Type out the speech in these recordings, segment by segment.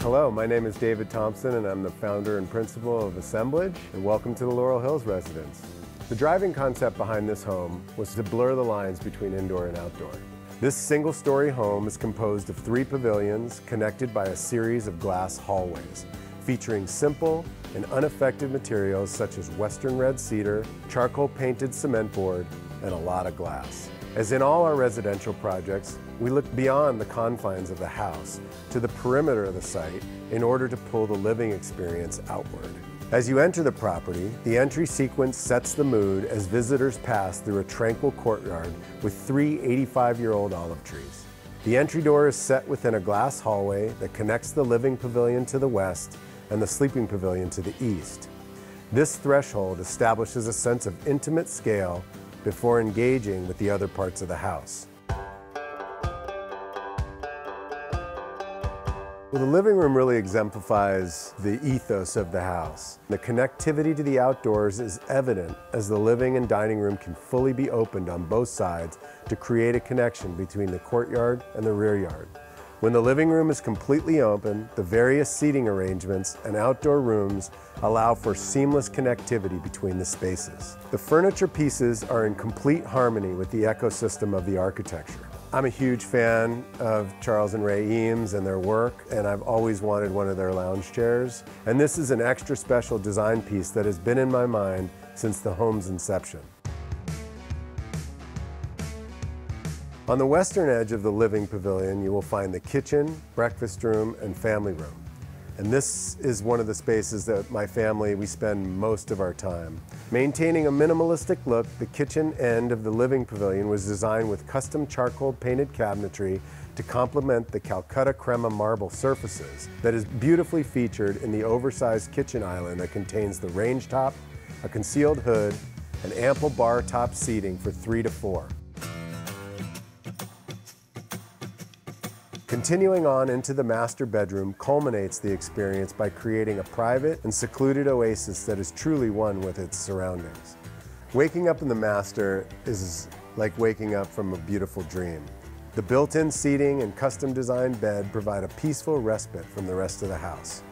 Hello, my name is David Thompson and I'm the founder and principal of Assembledge and welcome to the Laurel Hills residence. The driving concept behind this home was to blur the lines between indoor and outdoor. This single-story home is composed of three pavilions connected by a series of glass hallways, featuring simple and unaffected materials such as western red cedar, charcoal painted cement board, and a lot of glass. As in all our residential projects, we look beyond the confines of the house to the perimeter of the site in order to pull the living experience outward. As you enter the property, the entry sequence sets the mood as visitors pass through a tranquil courtyard with three 85-year-old olive trees. The entry door is set within a glass hallway that connects the living pavilion to the west and the sleeping pavilion to the east. This threshold establishes a sense of intimate scale before engaging with the other parts of the house. Well, the living room really exemplifies the ethos of the house. The connectivity to the outdoors is evident as the living and dining room can fully be opened on both sides to create a connection between the courtyard and the rear yard. When the living room is completely open, the various seating arrangements and outdoor rooms allow for seamless connectivity between the spaces. The furniture pieces are in complete harmony with the ecosystem of the architecture. I'm a huge fan of Charles and Ray Eames and their work, and I've always wanted one of their lounge chairs. And this is an extra special design piece that has been in my mind since the home's inception. On the western edge of the living pavilion, you will find the kitchen, breakfast room, and family room. And this is one of the spaces that my family, we spend most of our time. Maintaining a minimalistic look, the kitchen end of the living pavilion was designed with custom charcoal painted cabinetry to complement the Calcutta Crema marble surfaces that is beautifully featured in the oversized kitchen island that contains the range top, a concealed hood, and ample bar top seating for three to four. Continuing on into the master bedroom culminates the experience by creating a private and secluded oasis that is truly one with its surroundings. Waking up in the master is like waking up from a beautiful dream. The built-in seating and custom designed bed provide a peaceful respite from the rest of the house.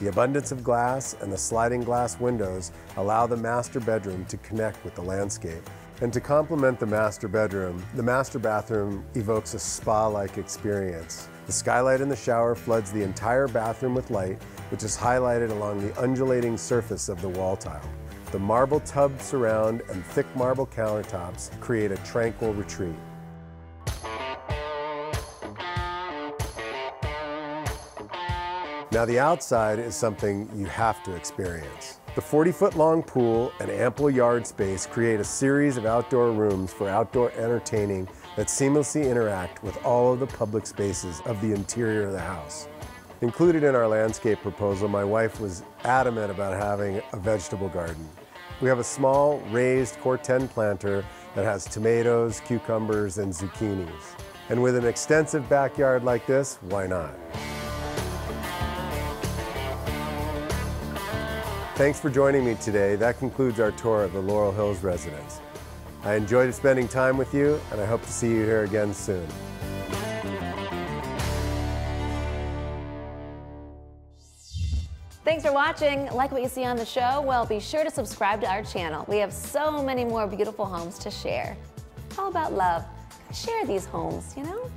The abundance of glass and the sliding glass windows allow the master bedroom to connect with the landscape and to complement the master bedroom, the master bathroom evokes a spa-like experience. The skylight in the shower floods the entire bathroom with light, which is highlighted along the undulating surface of the wall tile. The marble tub surround and thick marble countertops create a tranquil retreat. Now the outside is something you have to experience. The 40-foot long pool and ample yard space create a series of outdoor rooms for outdoor entertaining that seamlessly interact with all of the public spaces of the interior of the house. Included in our landscape proposal, my wife was adamant about having a vegetable garden. We have a small raised Corten planter that has tomatoes, cucumbers, and zucchinis. And with an extensive backyard like this, why not? Thanks for joining me today. That concludes our tour of the Laurel Hills residence. I enjoyed spending time with you, and I hope to see you here again soon. Thanks for watching. Like what you see on the show? Well, be sure to subscribe to our channel. We have so many more beautiful homes to share. All about love. Share these homes, you know?